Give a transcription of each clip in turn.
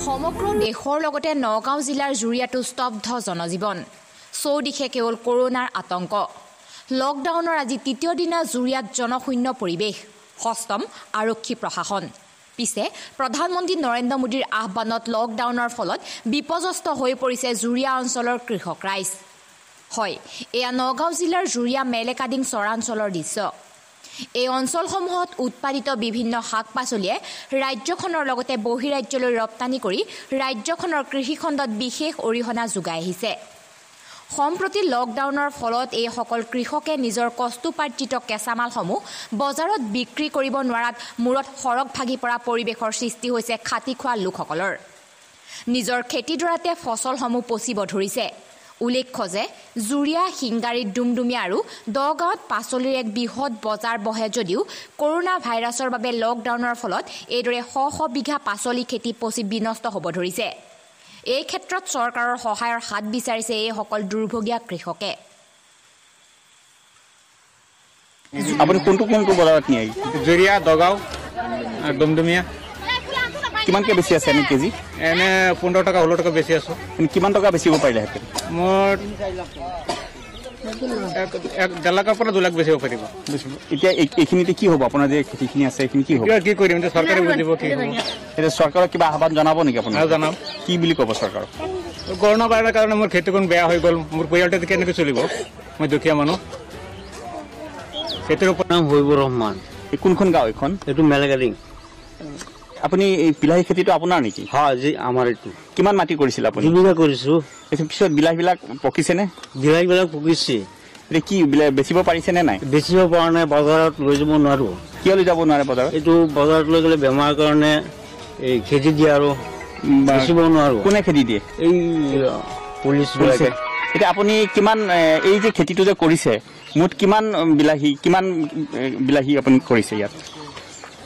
দেশৰ লগতে নগাঁও জিলাৰ জুৰিয়াতো স্তব্ধ জনজীৱন। চৌদিশে কেৱল কৰোণাৰ আতংক। লকডাউনৰ আজি তৃতীয় দিনা জুৰিয়াত জনশূন্য পৰিৱেশ সষ্টম আৰক্ষী প্ৰশাসন। পিছে প্ৰধানমন্ত্ৰী নৰেন্দ্ৰ মোদীৰ আহ্বানত লকডাউনৰ ফলত বিপৰ্যস্ত হৈ পৰিছে জুৰিয়া অঞ্চলৰ কৃষক ৰাইজ। হয় এয়া নগাঁও জিলাৰ জুৰিয়া মেলেকাডিং চৰাঞ্চলৰ দৃশ্য। এই অঞ্চলসমূহত উৎপাদিত বিভিন্ন শাক পাচলিয়ে ৰাজ্যখনৰ লগতে বহিৰাজ্যলৈ ৰপ্তানি কৰি ৰাজ্যখনৰ কৃষিখণ্ডত বিশেষ অৰিহণা যোগাই আহিছে। সম্প্ৰতি লকডাউনৰ ফলত এইসকল কৃষকে নিজৰ কষ্টোপাৰ্জিত কেঁচামালসমূহ বজাৰত বিক্ৰী কৰিব নোৱাৰাত মূৰত সৰগ ভাগি পৰা পৰিৱেশৰ সৃষ্টি হৈছে খাটি খোৱা লোকসকলৰ। নিজৰ খেতিডৰাতে ফচলসমূহ পচিব ধৰিছে। উল্লেখ্য যে জুৰিয়া শিংগাৰীত ডুমডুমীয়া আৰু দগাঁৱত পাচলিৰ এক বৃহৎ বজাৰ বহে যদিও কৰোণা ভাইৰাছৰ বাবে লকডাউনৰ ফলত এইদৰে শ শ বিঘা পাচলি খেতি পচি বিনষ্ট হ'ব ধৰিছে। এই ক্ষেত্ৰত চৰকাৰৰ সহায়ৰ হাত বিচাৰিছে এইসকল দুৰ্ভগীয়া কৃষকে। আপুনি কোনটো কোনটো বজাৰত নিয়ে? জুৰিয়া দগাঁও আৰু ডুমডুমীয়া কিমানকৈ বেছি আছে এনে কেজি? এনে পোন্ধৰ টকা ষোল্ল টকা বেছি আছোঁ। এনে কিমান টকা বেচিব পাৰিলেহেঁতেন মোৰ এক এক ডেৰ লাখৰ পৰা দুই লাখ বেচিব পাৰিব। এতিয়া এই- এইখিনিতে কি হ'ব? আপোনাৰ যে খেতিখিনি আছে এইখিনি কি হ'ব? কি কৰিম? এতিয়া চৰকাৰে বুজিব কি হ'ব। এতিয়া চৰকাৰক কিবা আহ্বান জনাব নেকি আৰু আপোনাৰ জনাম। কি বুলি ক'ব চৰকাৰক? কৰোণা ভাইৰাছৰ কাৰণে মোৰ খেতিখন বেয়া হৈ গ'ল। মোৰ পৰিয়ালটো কেনেকৈ চলিব? মই দুখীয়া মানুহ। খেতিৰ ওপৰত নাম হবিবুৰ ৰহমান এই কোনখন গাঁও এইখন? এইটো মেলেগাডিং। আপুনি বিলাহী খেতিটো আপোনাৰ নেকি? হয় যি আমাৰ এইটো কিমান মাটি কৰিছিল আপুনি? দুবিঘা কৰিছো। পিছত বিলাহীবিলাক পকিছেনে? বিলাহীবিলাক পকিছে। এতিয়া কি বেচিব পাৰিছেনে নাই? বেচিব পৰা নাই বজাৰত লৈ যাব নোৱাৰো। কিয় লৈ যাব নোৱাৰে বজাৰত? এইটো বজাৰত লৈ গ'লে বেমাৰৰ কাৰণে এই খেতি দিয়ে আৰু। বেচিব নোৱাৰো। কোনে খেতি দিয়ে? এই পুলিচ। বিলাকে এতিয়া আপুনি কিমান এই যে খেতিটো যে কৰিছে মুঠ কিমান বিলাহী কিমান বিলাহী আপুনি কৰিছে ইয়াত?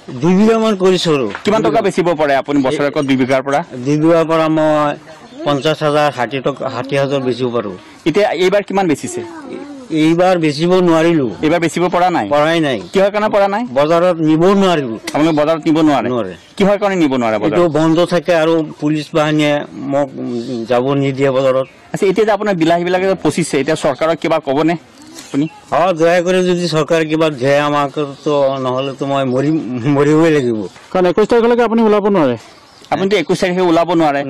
দুই বিঘা মান কৰিছো। কিমান টকা বেচিব পাৰে আপুনি বছৰেকত দুই বিঘাৰ পৰা? দুই বিঘাৰ পৰা মই পঞ্চাছ হাজাৰ ষাঠি টকা ষাঠি হাজাৰ বেচিব পাৰো। এতিয়া এইবাৰ কিমান বেচিছে? এইবাৰ বেচিব নোৱাৰিলো। এইবাৰ বেচিব পৰা নাই? পৰাই নাই। কিহৰ কাৰণে পৰা নাই? বজাৰত নিব নোৱাৰিলো। আপোনালোকে বজাৰত নিব নোৱাৰে। নোৱাৰে। কিহৰ কাৰণে নিব নোৱাৰে এইটো বন্ধ থাকে আৰু পুলিচ বাহিনীয়ে মোক যাব নিদিয়ে বজাৰত। আচ্ছা এতিয়া যে আপোনাৰ বিলাহীবিলাকে পচিছে এতিয়া চৰকাৰক কিবা ক'বনে? আপুনি? হয় দয়া কৰি যদি চৰকাৰে কিবা দিয়ে আমাক তো নহ'লেতো মই মৰিবই লাগিব। কাৰণ একৈশ তাৰিখলৈকে আপুনি ওলাব নোৱাৰে। আপুনিতো একৈশ তাৰিখে ওলাব নোৱাৰে।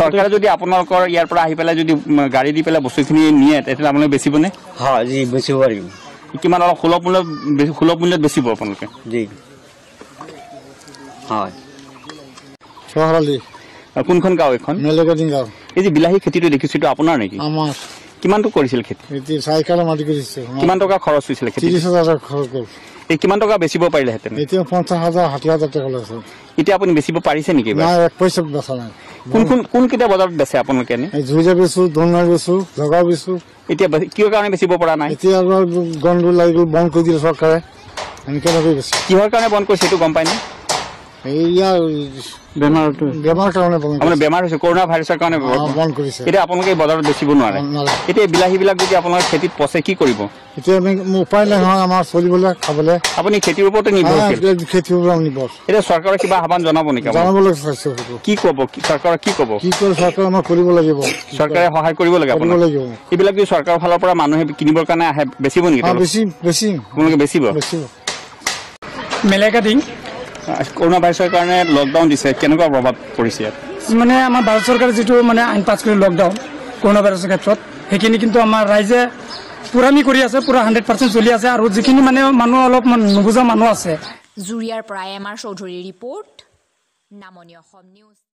চৰকাৰে যদি আপোনালোকৰ ইয়াৰ পৰা আহি পেলাই যদি গাড়ী দি পেলাই বস্তুখিনি নিয়ে তেতিয়াহ'লে আপোনালোকে বেচিবনে? হয় জি বেচিব পাৰিম। কিমান অলপ সুলভ মূল্যত সুলভ মূল্যত বেচিব আপোনালোকে? জি। হয়। কোনখন গাঁও এইখন? এই যে বিলাহী খেতিটো দেখিছো এইটো আপোনাৰ নেকি? আমাৰ। কিমানটো কৰিছিল খেতি? এতিয়া চাৰিকালা মাটি কৰিছে কিমান টকা খৰচ হৈছিলে খেতি ত্ৰিশ হাজাৰ খৰচ গ'ল এই কিমান টকা বেচিব পাৰিলেহেঁতেন? এতিয়া পঞ্চাছ হাজাৰ ষাঠি হাজাৰ টকা লৈছে এতিয়া আপুনি বেচিব পাৰিছে নেকি এইবাৰ? নাই এক পইচা বেচা নাই। কোন কোন কোনকেইটা বজাৰত বেচে আপোনালোকে এনে? জুইজা বেচো বেচো জগা বেচো। এতিয়া কিহৰ কাৰণে বেচিব পৰা নাই? এতিয়া গণ্ডগোল লাগি গ'ল বন্ধ কৰি দিলে চৰকাৰে। কিহৰ কাৰণে বন্ধ কৰিছে সেইটো গম পায়নে ইয়াৰ বেমাৰটো বেমাৰ কাৰণে বন্ধ আপোনাৰ বেমাৰ হৈছে কৰোণা ভাইৰাছৰ কাৰণে কৰিছে। অ, বন্ধ কৰিছে। এতিয়া আপোনালোকে এই বজাৰত বেচিব নোৱাৰে। নালাগে। এতিয়া এই বিলাহীবিলাক যদি আপোনালোকৰ খেতিত পচে কি কৰিব? এতিয়া আমি মোৰ উপায় নাই নহয় আমাৰ চলিবলৈ খাবলৈ। আপুনি খেতিৰ ওপৰতে নিৰ্ভৰশীল। খেতি নিৰ্ভৰ। এতিয়া চৰকাৰে কিবা আহ্বান জনাব নেকি আপোনাক? জনাবলৈ চাইছো সেইটো কি ক'ব? কি- চৰকাৰক কি ক'ব? কি কৰি চৰকাৰে আমাক কৰিব লাগিব। চৰকাৰে সহায় কৰিব লাগে কৰিব আপোনাক? লাগিব। এইবিলাক যদি চৰকাৰৰ ফালৰ পৰা মানুহে কিনিবৰ কাৰণে আহে বেচিব নেকি আপোনালোকে মেলেকাটিং কৰোণা ভাইৰাছৰ কাৰণে লকডাউন দিছে কেনেকুৱা প্ৰভাৱ পৰিছে ইয়াত? মানে আমাৰ ভাৰত চৰকাৰে যিটো মানে আইন পাছ কৰি লকডাউন কৰোণা ভাইৰাছৰ ক্ষেত্ৰত সেইখিনি কিন্তু আমাৰ ৰাইজে পূৰামি কৰি আছে পূৰা হাণ্ড্ৰেড পাৰ্চেণ্ট চলি আছে আৰু যিখিনি মানে মানুহ অলপ নুবুজা মানুহ আছে। জুৰিয়াৰ পৰা এম আৰ চৌধুৰীৰ ৰিপৰ্ট নামনি অসম নিউজ